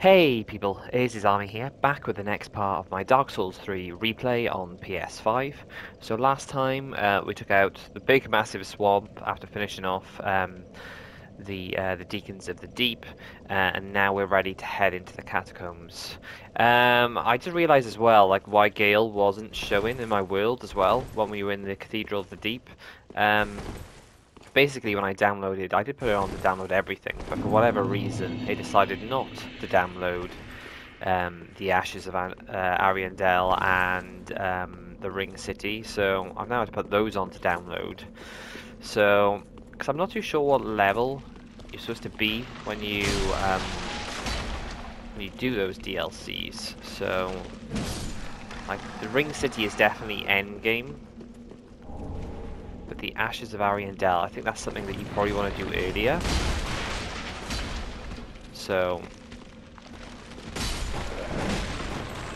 Hey people, Ayresy's Army here, back with the next part of my Dark Souls 3 replay on PS5. So last time uh, we took out the big massive swamp after finishing off um, the uh, the Deacons of the Deep, uh, and now we're ready to head into the catacombs. Um, I just realised as well, like why Gael wasn't showing in my world as well when we were in the Cathedral of the Deep. Um, basically when I downloaded, I did put it on to download everything, but for whatever reason, it decided not to download um, the Ashes of uh, Ariandel and um, the Ring City, so I've now had to put those on to download. So, because I'm not too sure what level you're supposed to be when you um, when you do those DLCs. So, like the Ring City is definitely end game, but the Ashes of Ariandel, I think that's something that you probably want to do earlier. So,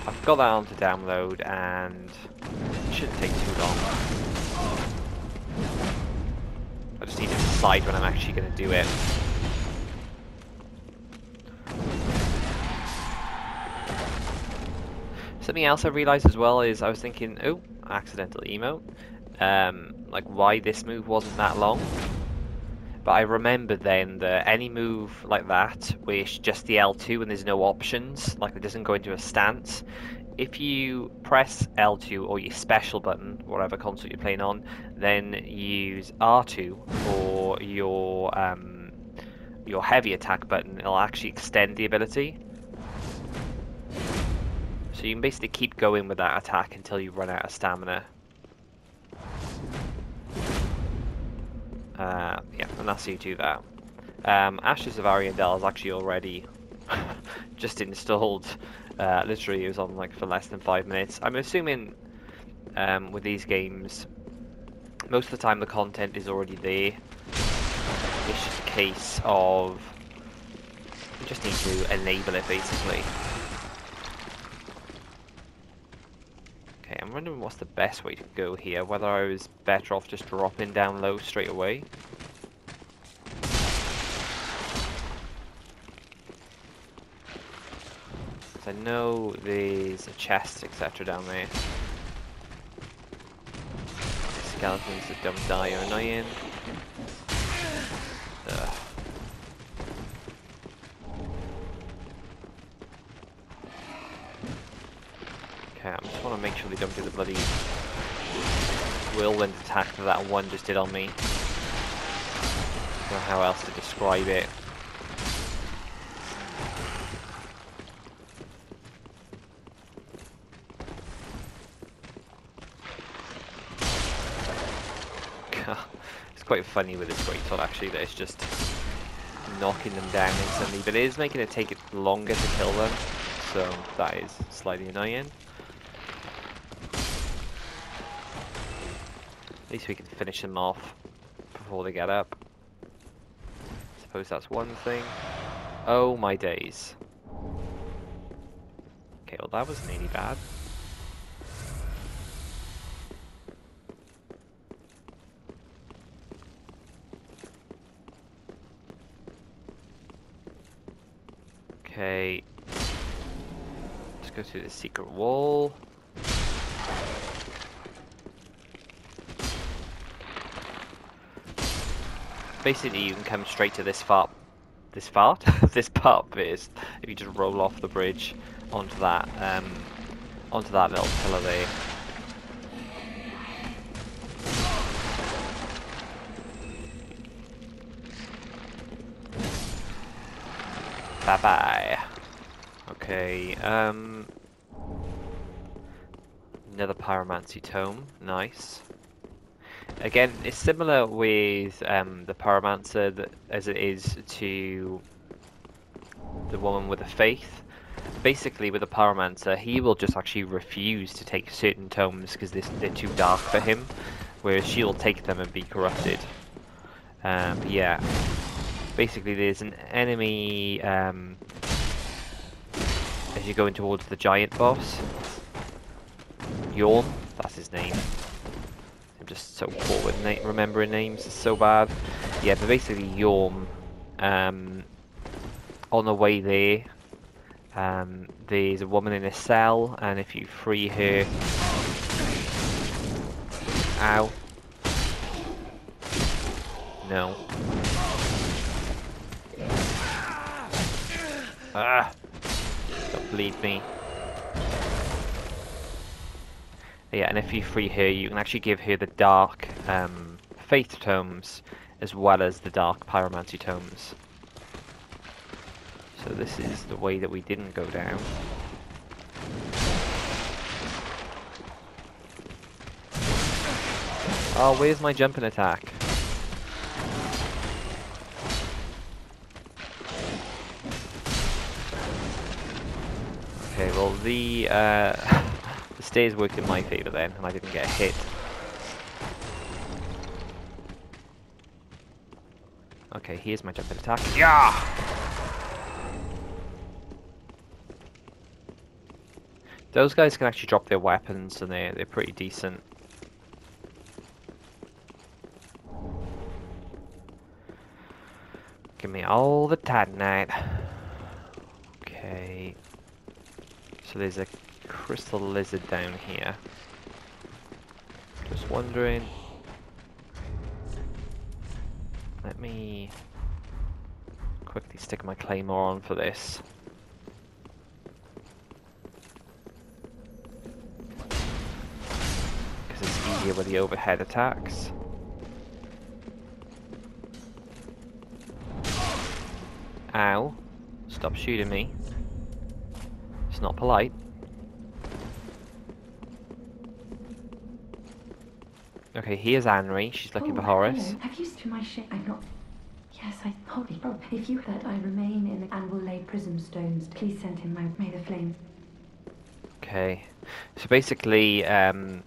I've got that on to download and it shouldn't take too long. I just need to decide when I'm actually going to do it. Something else I realised as well is I was thinking, oh, accidental emote um, like why this move wasn't that long. But I remember then that any move like that, which just the L2 and there's no options, like it doesn't go into a stance, if you press L2 or your special button, whatever console you're playing on, then use R2 for your um, your heavy attack button, it'll actually extend the ability. So you can basically keep going with that attack until you run out of stamina. Uh, yeah, and that's you do that. Um, Ashes of Ariandel is actually already just installed. Uh, literally, it was on like for less than five minutes. I'm assuming um, with these games, most of the time the content is already there. It's just a case of just need to enable it basically. Okay, I'm wondering what's the best way to go here. Whether I was better off just dropping down low straight away. I know there's a chest, etc. down there. Skeletons that don't die are annoying. Make sure they don't do the bloody whirlwind attack that that one just did on me. Know how else to describe it. it's quite funny with this great greatsword actually that it's just knocking them down instantly, but it is making it take it longer to kill them, so that is slightly annoying. At least we can finish them off before they get up. Suppose that's one thing. Oh my days. Okay, well that wasn't any bad. Okay. Let's go through the secret wall. Basically you can come straight to this fart, this fart, this part is if you just roll off the bridge onto that, um, onto that little pillar there. Bye bye. Okay, um, another pyromancy tome, nice. Again, it's similar with um, the Pyromancer as it is to the woman with the faith. Basically, with the Pyromancer, he will just actually refuse to take certain tomes because they're, too dark for him, whereas she will take them and be corrupted. Um, yeah, basically there's an enemy um, as you're going towards the giant boss. Yorm, that's his name. I'm just so poor with na remembering names, it's so bad. Yeah, but basically Yorm, um, on the way there, Um, there's a woman in a cell, and if you free her... Ow. No. Ah! Don't bleed me. Yeah, and if you free her, you can actually give her the dark um, faith tomes as well as the dark pyromancy tomes. So this is the way that we didn't go down. Oh, where's my jumping attack? Okay, well the uh, stairs worked in my favour then, and I didn't get hit. Okay, here's my jumping attack. Yeah! Those guys can actually drop their weapons and they're, they're pretty decent. Give me all the titanite. Okay. So there's a crystal lizard down here. Just wondering. Let me quickly stick my claymore on for this. Because it's easier with the overhead attacks. Ow. Stop shooting me. It's not polite. Okay, here's Anri. She's looking oh, for Horace. Hello. Have you seen my ship? I'm not. Yes, I. Holy. Oh, if you that I remain in the and will lay prism stones, please send him my. May the flames. Okay. So basically, um,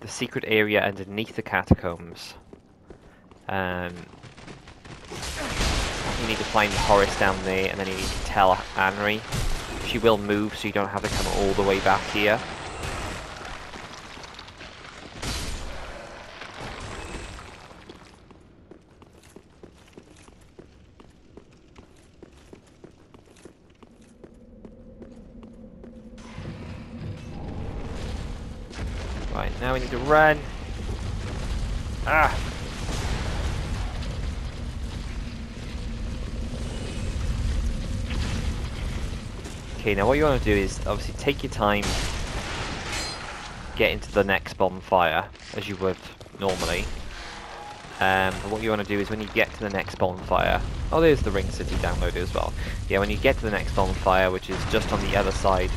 the secret area underneath the catacombs. Um, you need to find Horace down there, and then you need to tell Anri. She will move, so you don't have to come all the way back here. Right, now we need to run. Ah! Okay, now what you want to do is obviously take your time, get into the next bonfire, as you would normally. Um, but what you want to do is when you get to the next bonfire, oh there's the Ring City downloader as well. Yeah, when you get to the next bonfire, which is just on the other side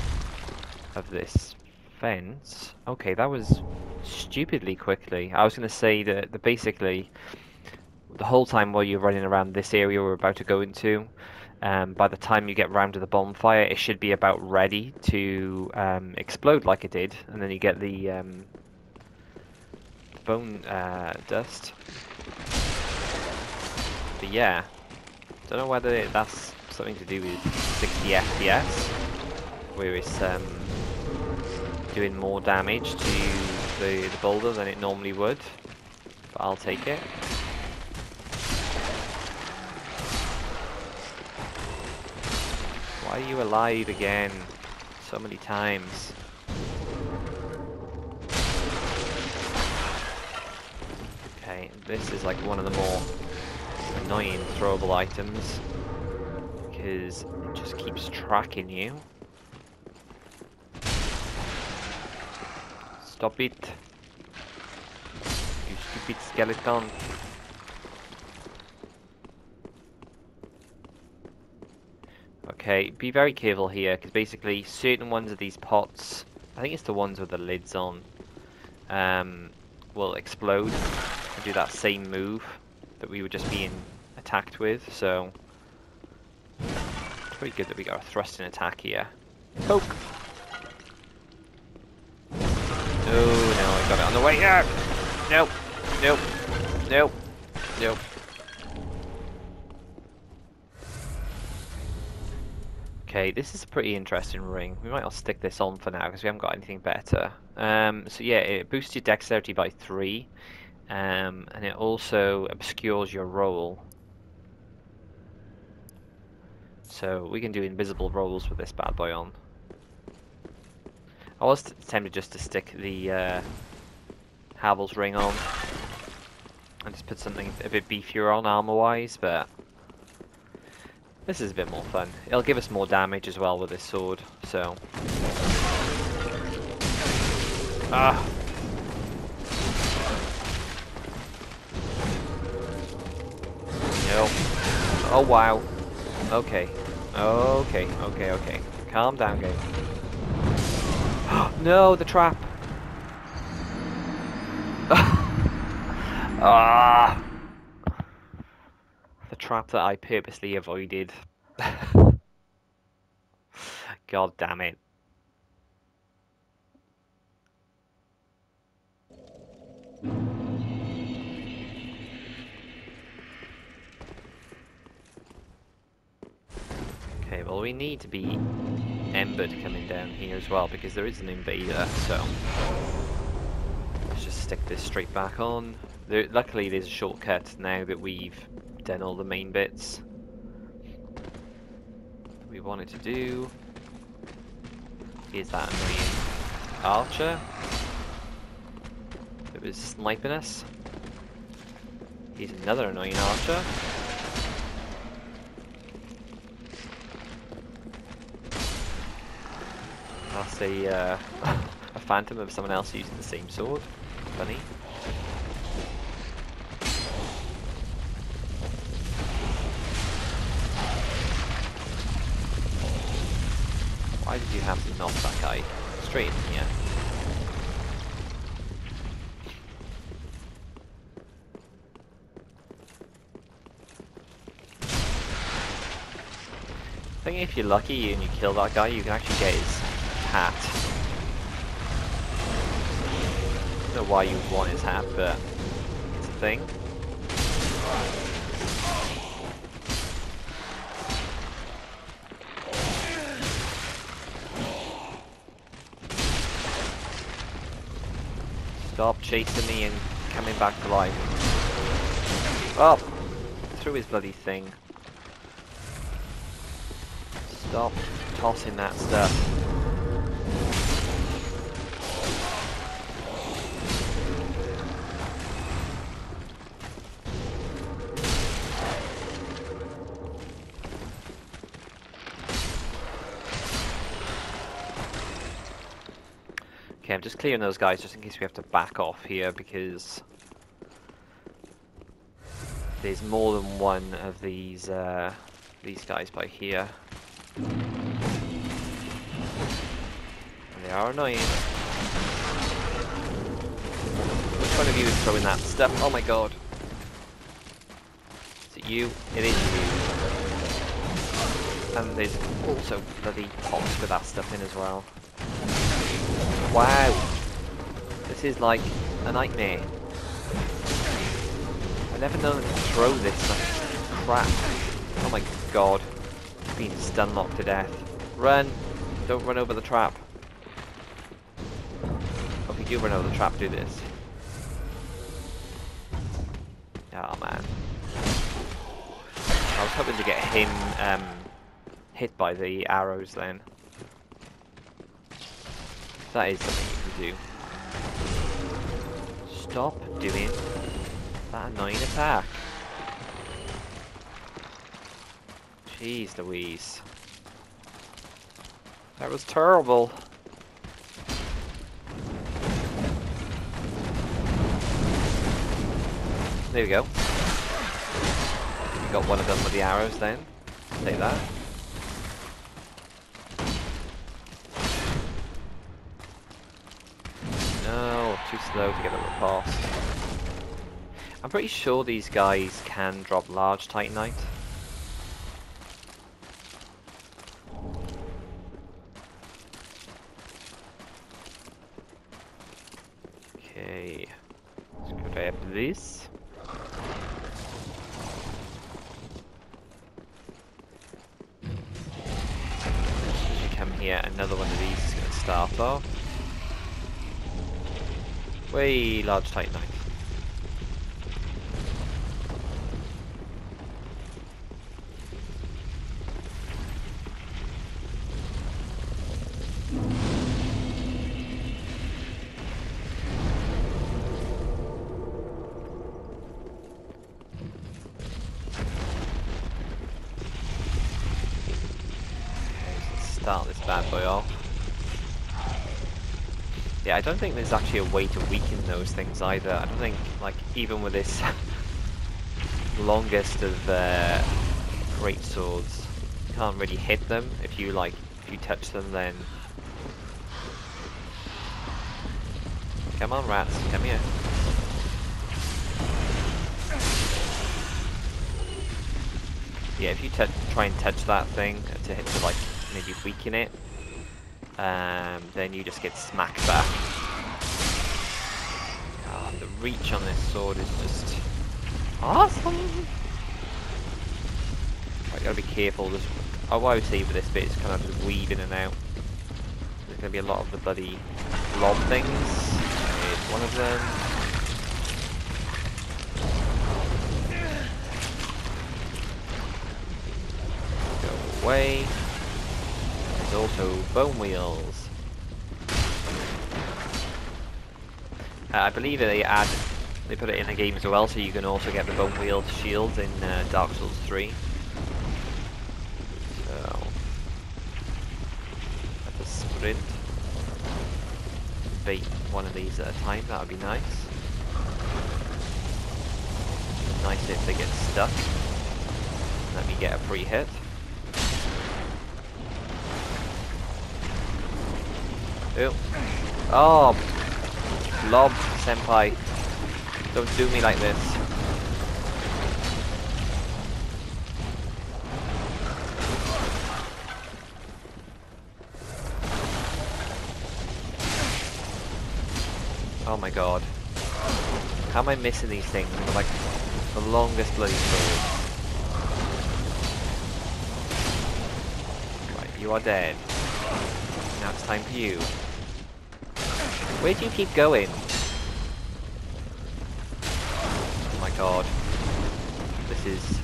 of this fence. Okay, that was stupidly quickly. I was going to say that, that basically the whole time while you're running around this area we're about to go into, um, by the time you get round to the bonfire, it should be about ready to um, explode like it did, and then you get the um, bone uh, dust. But yeah, don't know whether that's something to do with 60 FPS, where it's um, doing more damage to the, the boulder than it normally would, but I'll take it. Why are you alive again? So many times. Okay, this is like one of the more annoying throwable items because it just keeps tracking you. Stop it. You stupid skeleton. Okay, be very careful here, because basically certain ones of these pots, I think it's the ones with the lids on, um, will explode and do that same move that we were just being attacked with, so it's pretty good that we got a thrusting attack here. Poke! Got it on the way. Yeah. Nope. Nope. Nope. Nope. Okay, this is a pretty interesting ring. We might all stick this on for now because we haven't got anything better. Um, so yeah, it boosts your dexterity by 3. Um, and it also obscures your roll. So we can do invisible rolls with this bad boy on. I was tempted just to stick the uh, Havel's ring on and just put something a bit beefier on armor-wise, but this is a bit more fun. It'll give us more damage as well with this sword, so... Ah! No. Oh wow. Okay. Okay, okay, okay. Calm down, game. no, the trap! Ah! The trap that I purposely avoided. God damn it. Okay, well we need to be embered coming down here as well because there is an invader, so let's just stick this straight back on. There, luckily there's a shortcut now that we've done all the main bits we wanted to do. Is that annoying archer that was sniping us. He's another annoying archer. That's a, uh, a phantom of someone else using the same sword. Funny. Why did you have to knock that guy straight in here? I think if you're lucky and you kill that guy, you can actually get his hat. I don't know why you would want his hat, but it's a thing. Chasing me and coming back to life. Oh! Through his bloody thing. Stop tossing that stuff. Okay, I'm just clearing those guys just in case we have to back off here because there's more than one of these uh, these guys by here. And they are annoying. Which one of you is throwing that stuff? Oh my god. Is it you? It is you. And there's also bloody pots with that stuff in as well. Wow. This is like a nightmare. I never known to throw this crap. Oh my god. Being stun locked to death. Run! Don't run over the trap. If you do run over the trap, do this. Oh man. I was hoping to get him um, hit by the arrows then. That is something you can do. Stop doing that annoying attack. Jeez Louise. That was terrible. There we go. We got one of them with the arrows then. Take that. No, too slow to get a. I'm pretty sure these guys can drop large Titanite. Okay, let's grab this. As we come here, another one of these is going to start off. Way large Titanite. I don't think there's actually a way to weaken those things either. I don't think, like, even with this longest of uh, great swords, you can't really hit them. If you, like, if you touch them, then... Come on, rats, come here. Yeah, if you try and touch that thing to hit to, like, maybe weaken it, um, then you just get smacked back. Reach on this sword is just awesome. Right, gotta be careful. Just, oh, I would say with this bit is kind of just weave in and out. There's gonna be a lot of the bloody blob things. Here's one of them. Go away. There's also bone wheels. Uh, I believe they add, they put it in the game as well, so you can also get the bone wheels shields in uh, Dark Souls 3. So, let us sprint. Bait one of these at a time, that would be nice. Nice if they get stuck. Let me get a free hit. Ew. Oh, Lob, senpai. Don't do me like this. Oh my god. How am I missing these things? They're like the longest bloody sword. Right, you are dead. Now it's time for you. Where do you keep going? Oh my god. This is,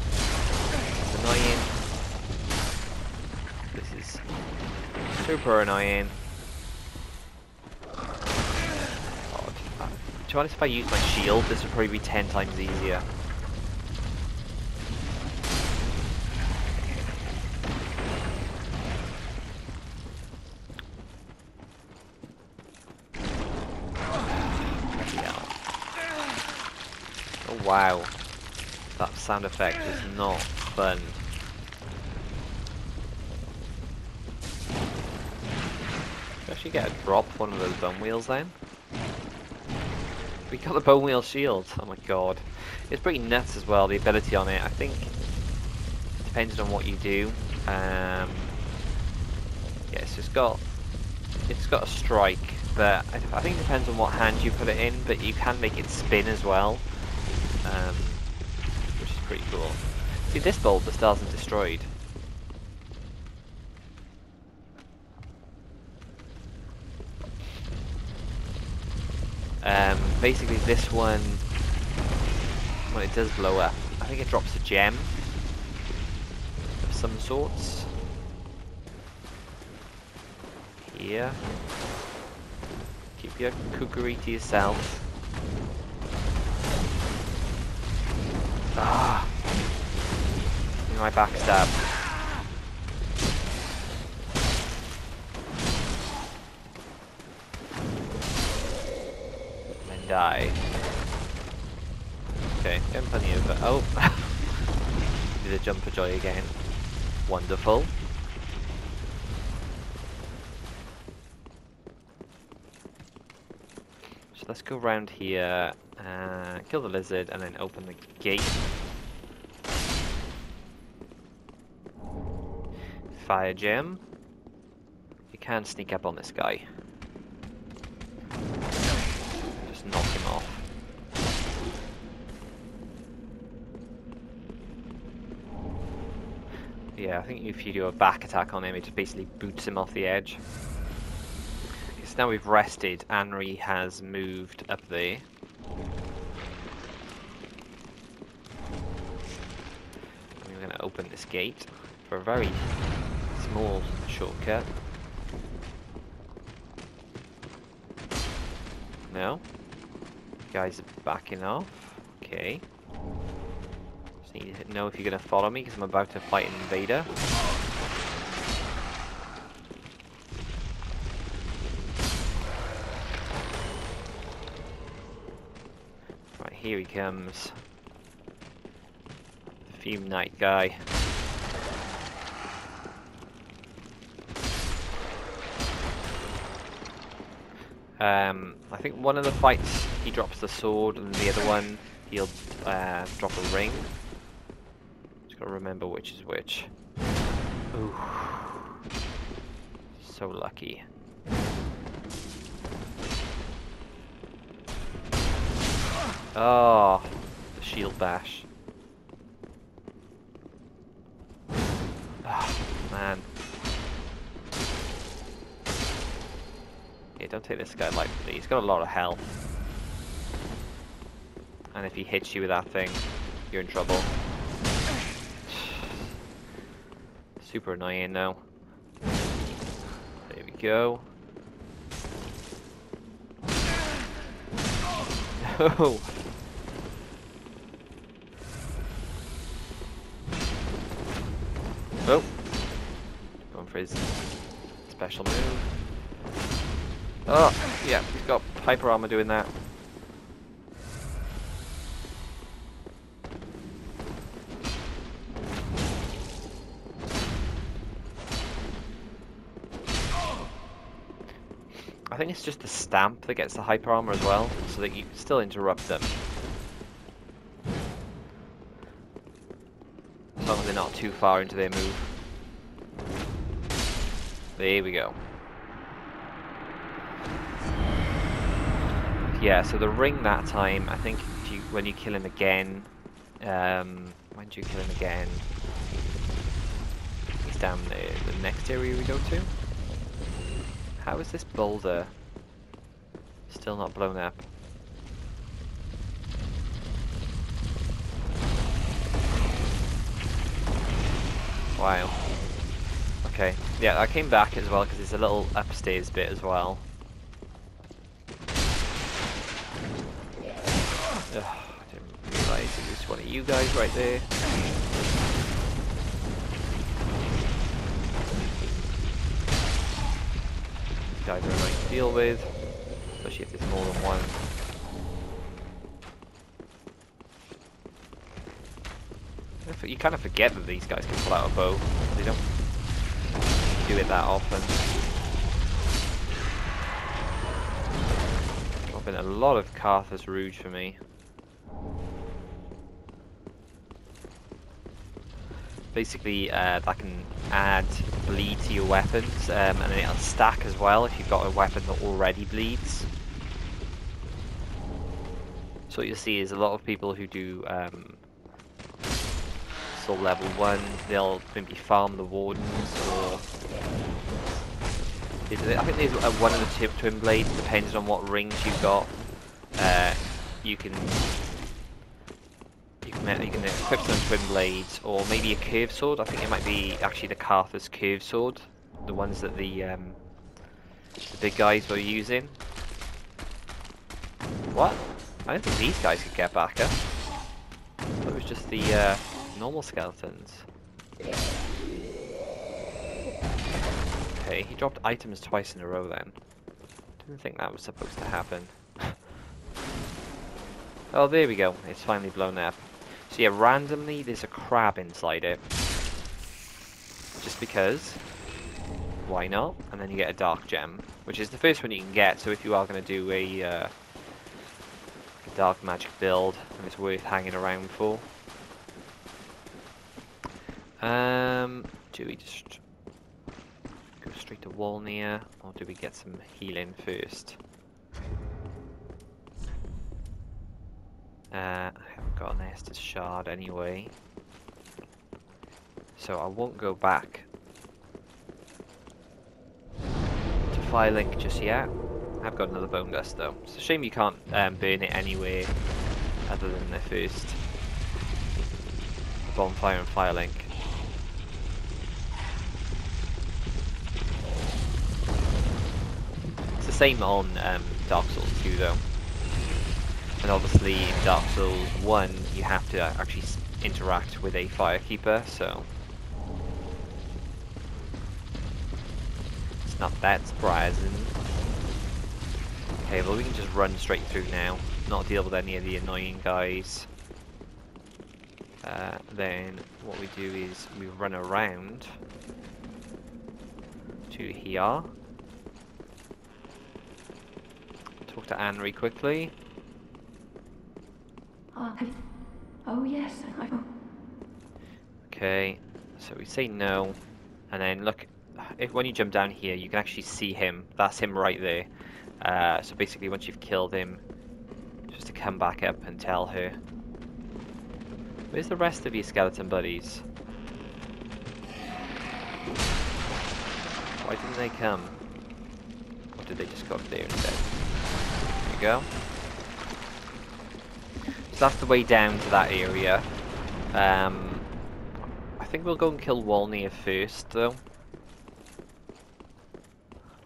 annoying. This is super annoying. Uh, to be honest, if I use my shield, this would probably be ten times easier. Wow. That sound effect is not fun. actually get a drop one of those bone wheels then? We got the bone wheel shield. Oh my god. It's pretty nuts as well, the ability on it. I think, depending on what you do, um, yeah, it's just got, it's got a strike, but I, I think it depends on what hand you put it in, but you can make it spin as well um, which is pretty cool. See, this bulb, the stars are destroyed. Um, basically, this one, when it does blow up, I think it drops a gem of some sorts. Here. Keep your cookery to yourself. Ah. My backstab. And die. Okay, getting plenty of... Oh! Did a jump for joy again. Wonderful. So let's go around here uh, kill the lizard and then open the gate. Fire gem. You can sneak up on this guy. Just knock him off. Yeah, I think if you do a back attack on him, it just basically boots him off the edge. So now we've rested, Anri has moved up there. Open this gate for a very small shortcut. Now, guys are backing off. Okay. Just need to know if you're going to follow me because I'm about to fight an invader. Here he comes. The Fume Knight guy. Um, I think one of the fights he drops the sword, and the other one he'll uh, drop a ring. Just gotta remember which is which. Ooh, so lucky. Oh, the shield bash. Oh, man. Yeah, don't take this guy lightly. He's got a lot of health. And if he hits you with that thing, you're in trouble. Super annoying now. There we go. No! Oh. Oh! Going for his special move. Oh, yeah, he's got hyper armor doing that. I think it's just the stamp that gets the hyper armor as well, so that you still interrupt them. Too far into their move. There we go. Yeah, so the ring that time, I think you, when you kill him again, um, when do you kill him again? He's down the, the next area we go to. How is this boulder still not blown up? Okay, yeah, I came back as well because there's a little upstairs bit as well. Ugh, I didn't realise it was one of you guys right there. guys are annoying to deal with, especially if there's more than one. You kind of forget that these guys can pull out a bow. They don't do it that often. Dropping a lot of Carthus Rouge for me. basically uh, that can add bleed to your weapons um, and it'll stack as well if you've got a weapon that already bleeds. So what you'll see is a lot of people who do um, level 1, they'll maybe farm the wardens or... I think there's one of the twin blades, depends on what rings you've got. Uh, you can you can equip some twin blades or maybe a curved sword. I think it might be actually the Carthus curved sword, the ones that the um, the big guys were using. What? I don't think these guys could get back up. It was just the uh, normal skeletons. Okay, he dropped items twice in a row then. Didn't think that was supposed to happen. oh, there we go. It's finally blown up. So yeah, randomly there's a crab inside it. Just because. Why not? And then you get a dark gem, which is the first one you can get. So if you are going to do a, uh, dark magic build, and it's worth hanging around for. Um, do we just go straight to Wolnir, or do we get some healing first? Uh, I haven't got an Estus shard anyway. So I won't go back to Firelink just yet. I've got another bone dust though. It's a shame you can't um, burn it anyway other than the first bonfire and Firelink. It's the same on um, Dark Souls 2 though. And obviously in Dark Souls 1 you have to actually interact with a firekeeper, so... It's not that surprising. Okay, well we can just run straight through now. not deal with any of the annoying guys. Uh, then what we do is we run around to here. Talk to Anri quickly. Oh, oh yes. I, oh, Okay, so we say no, and then look, if when you jump down here, you can actually see him. That's him right there. Uh, so basically, once you've killed him, just to come back up and tell her. Where's the rest of your skeleton buddies? Why didn't they come? Or did they just go up there instead? So that's the way down to that area. Um, I think we'll go and kill Wolnir first, though.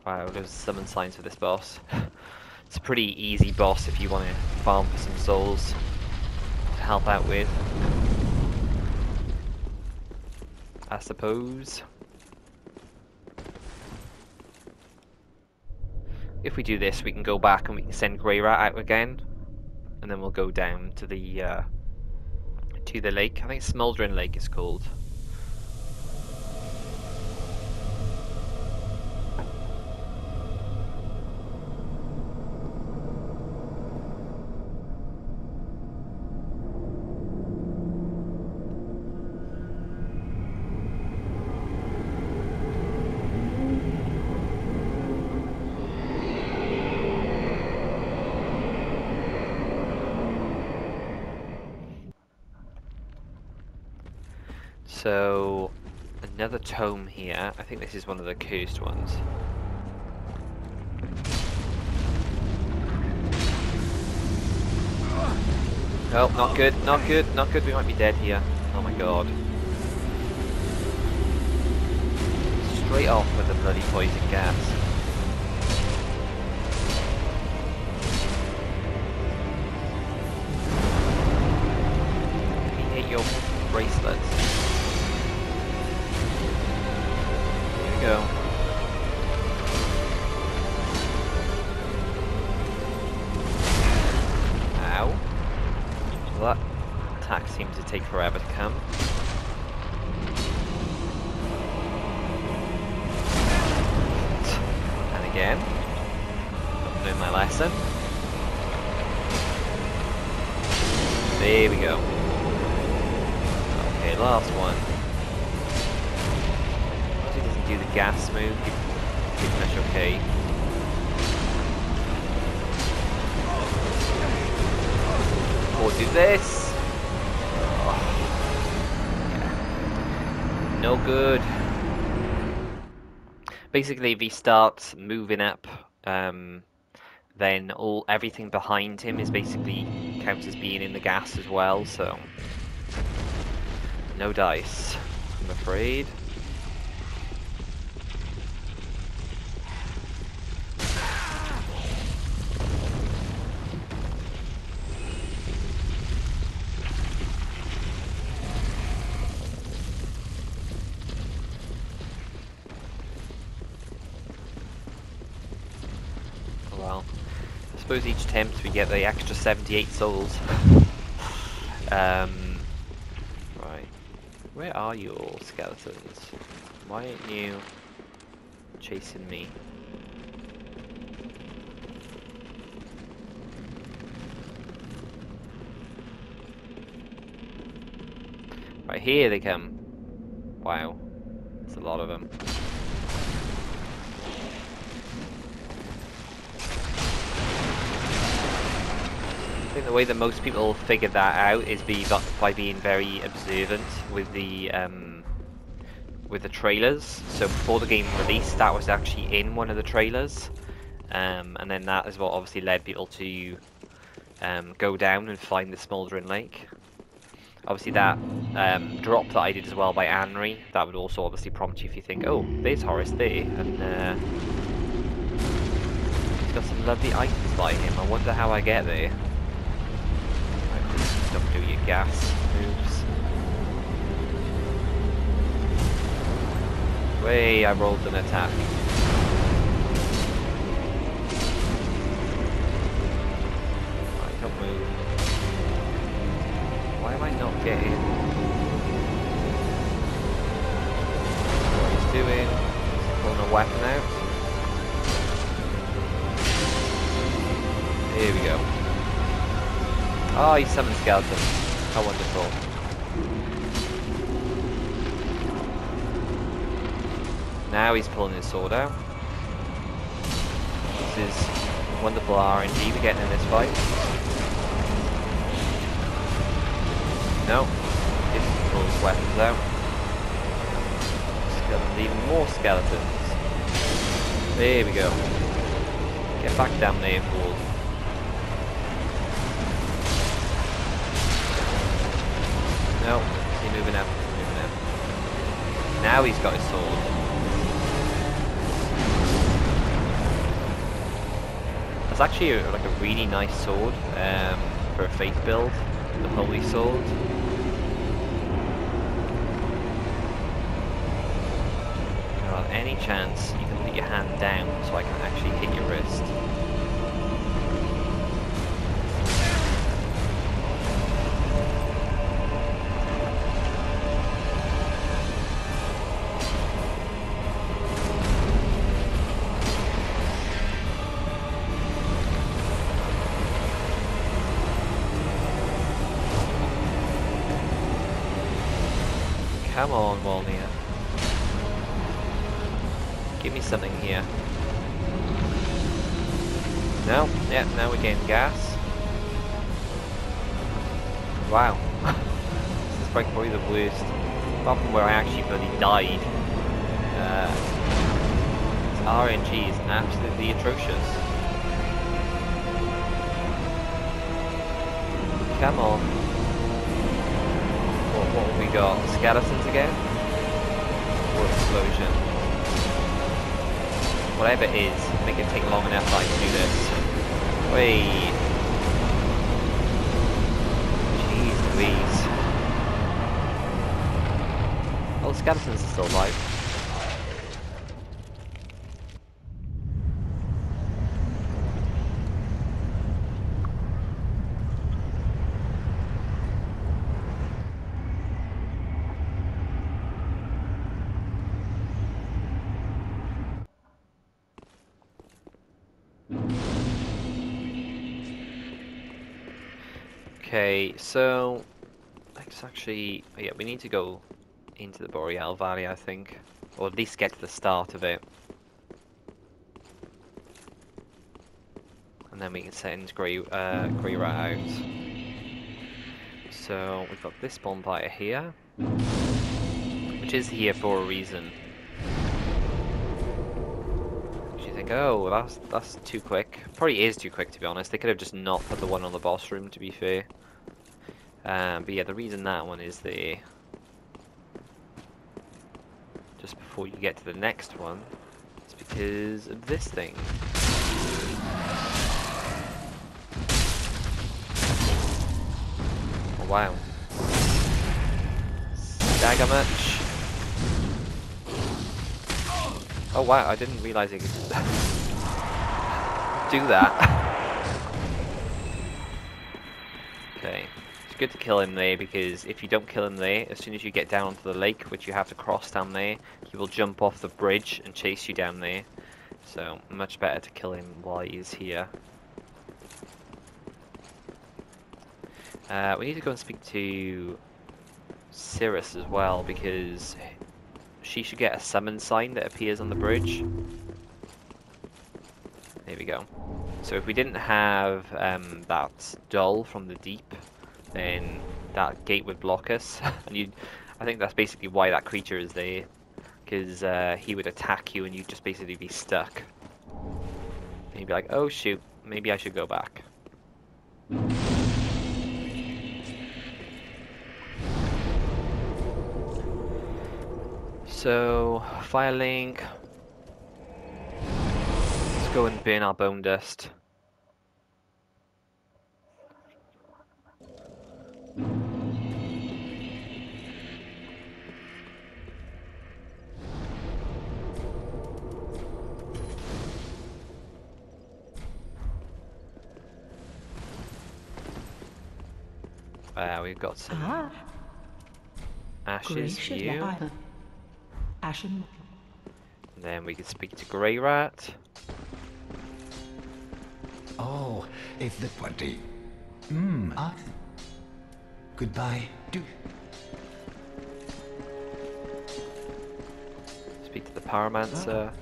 Wow, there's summon signs for this boss. it's a pretty easy boss if you want to farm for some souls to help out with. I suppose. If we do this, we can go back and we can send Greirat out again, and then we'll go down to the uh, to the lake. I think Smouldering Lake is called. So, another tome here. I think this is one of the cursed ones. Oh, not good, not good, not good. We might be dead here. Oh my god. Straight off with the bloody poison gas. Let me hit your bracelets. Last one. He doesn't do the gas move, pretty much okay. Or do this. No good. Basically, if he starts moving up, um, then all everything behind him is basically counts as being in the gas as well. So no dice, I'm afraid. Well, I suppose each attempt we get the extra 78 souls. um. Where are you all, skeletons? Why aren't you chasing me? Right, here they come. Wow. There's a lot of them. Think the way that most people figure that out is be by being very observant with the um, with the trailers. So before the game released, that was actually in one of the trailers, um, and then that is what obviously led people to um, go down and find the Smouldering Lake. Obviously, that um, drop that I did as well by Anri, that would also obviously prompt you if you think, oh, there's Horace there, and uh, he's got some lovely items by him. I wonder how I get there. Don't do your gas moves. Way, I rolled an attack. Right, don't move. Why am I not getting what he's doing? He's pulling a weapon out. Here we go. Ah, oh, he summoned skeletons. How wonderful. Now he's pulling his sword out. This is wonderful RNG we're getting in this fight. No, he pulls weapons out. Skeletons, even more skeletons. There we go. Get back down there. Moving moving. Now he's got his sword. That's actually a, like a really nice sword um, for a faith build, the holy sword. Any chance you can put your hand down so I can actually hit your wrist. Something here. No? Yeah, now we're getting gas. Wow. this is probably the worst. Apart from where I actually bloody died. Uh, RNG is absolutely atrocious. Come on. What, what have we got? Skeletons again? Or explosion? Whatever it is, make it take long enough I can do this. Wait. Jeez Louise. Oh, the skeletons are still alive. Okay, so let's actually, yeah, we need to go into the Boreal Valley, I think, or at least get to the start of it, and then we can send Grey uh, out. So we've got this bonfire here, which is here for a reason. You think, oh, that's that's too quick. Probably is too quick, to be honest. They could have just not put the one on the boss room, to be fair. Um, but yeah, the reason that one is there, just before you get to the next one, is because of this thing. Oh wow. Stagger much. Oh wow, I didn't realise it could do that. good to kill him there because if you don't kill him there, as soon as you get down onto the lake, which you have to cross down there, he will jump off the bridge and chase you down there. So, much better to kill him while he's here. Uh, we need to go and speak to Sirris as well because she should get a summon sign that appears on the bridge. There we go. So if we didn't have um, that doll from the deep, then that gate would block us. and you, I think that's basically why that creature is there, because uh, he would attack you and you'd just basically be stuck. And you'd be like, oh shoot, maybe I should go back. So, Firelink. Let's go and burn our bone dust. Uh, we've got some Ah, ashes for you. Ashen. And then we can speak to Greirat. Oh, if the party. Hmm. Ah. Goodbye. Do. Speak to the Pyromancer.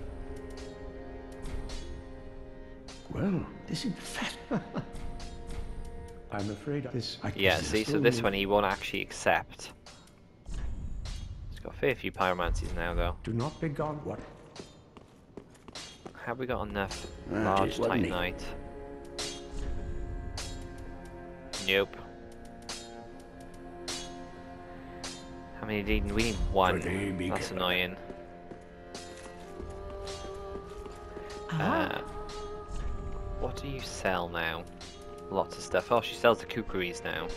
Well, this is fast. I'm afraid of this. I Yeah, see, so this one he won't actually accept. He's got a fair few Pyromancies now, though. Do not be gone. What? Have we got enough Ah, large it. Titanite? Nope. How many do we need? We need one. Pretty big. That's annoying. Ah, Uh, what do you sell now? Lots of stuff. Oh, she sells the kukris now.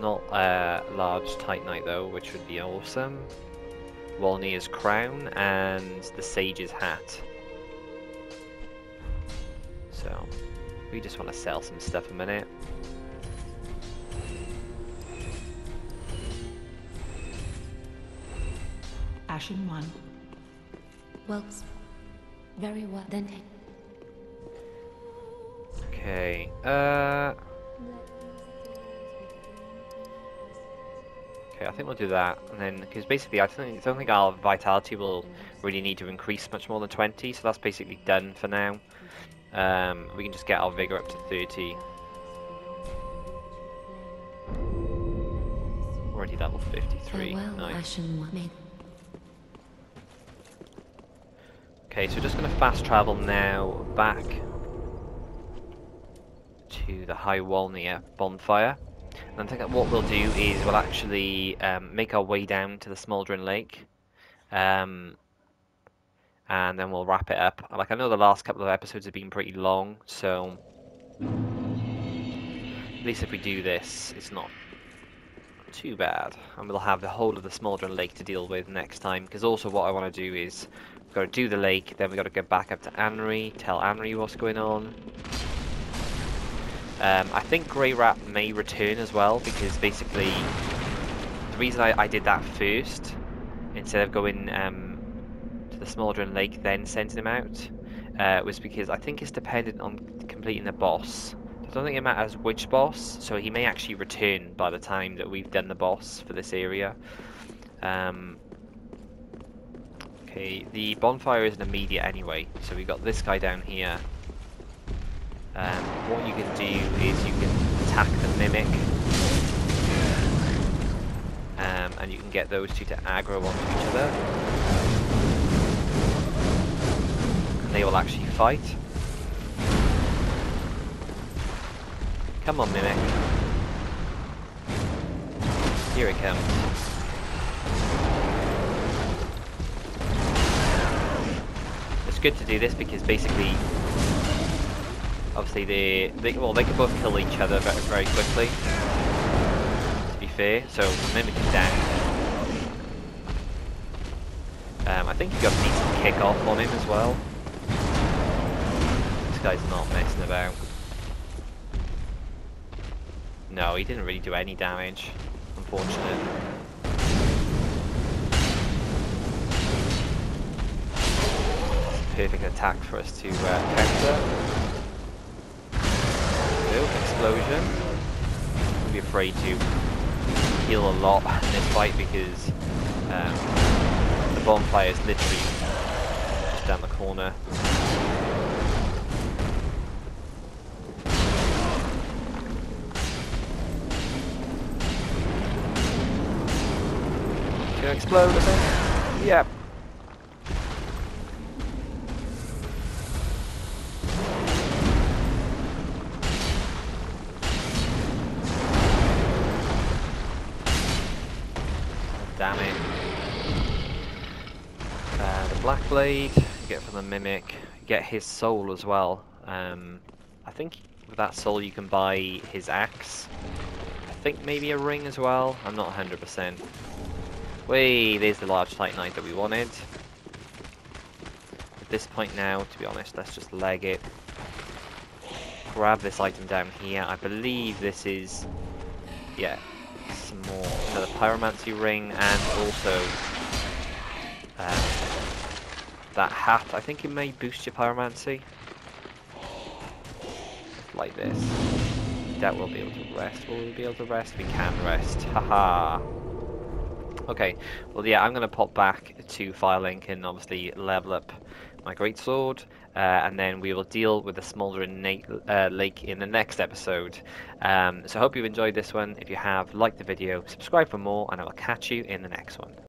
Not uh, large Titanite though, which would be awesome. Wolnir's crown and the Sage's hat. So, we just want to sell some stuff a minute. Ashen one. Well, very well. Then Okay. Uh. Okay, I think we'll do that, and then because basically I don't think, don't think our vitality will really need to increase much more than 20, so that's basically done for now. Um, we can just get our vigor up to 30. Already level 53. nice. Ashen one. May Okay, so just going to fast travel now back to the High Wall near bonfire. And I think what we'll do is we'll actually um, make our way down to the Smouldering Lake. Um, and then we'll wrap it up. Like, I know the last couple of episodes have been pretty long, so... At least if we do this, it's not too bad. And we'll have the whole of the Smouldering Lake to deal with next time. Because also what I want to do is We've got to do the lake, then we've got to go back up to Anri, tell Anri what's going on. Um, I think Greirat may return as well, because basically the reason I, I did that first, instead of going um, to the Smouldering Lake then sending him out, uh, was because I think it's dependent on completing the boss. I don't think it matters which boss, so he may actually return by the time that we've done the boss for this area. Um, Okay, the bonfire isn't immediate anyway, so we've got this guy down here. Um, what you can do is you can attack the mimic, um, and you can get those two to aggro onto each other. And they will actually fight. Come on, mimic. Here it comes. It's good to do this because basically, obviously they, they well they can both kill each other very, very quickly. To be fair, so mimic is down. Um, I think you got need some kick off on him as well. This guy's not messing about. No, he didn't really do any damage. Unfortunate. perfect attack for us to uh, counter. Explosion. Don't be afraid to heal a lot in this fight because um, the bonfire is literally just down the corner. Explode, I think. Yep. Blade, get from the Mimic, get his soul as well. Um, I think with that soul you can buy his axe. I think maybe a ring as well, I'm not 100%. Wait, there's the large Titanite that we wanted. At this point now, to be honest, let's just leg it. grab this item down here. I believe this is, yeah, some more another pyromancy ring, and also um, that hat. I think it may boost your pyromancy, like this. That will be able to rest. Will we be able to rest? We can rest. Haha. Okay, well yeah, I'm going to pop back to Firelink and obviously level up my greatsword, uh, and then we will deal with the Smouldering uh, Lake in the next episode. Um, so I hope you've enjoyed this one. If you have, like the video, subscribe for more, and I will catch you in the next one.